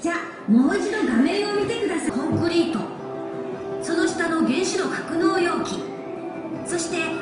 じゃあもう一度画面を見てください。コンクリート。その下の原子炉格納容器。そして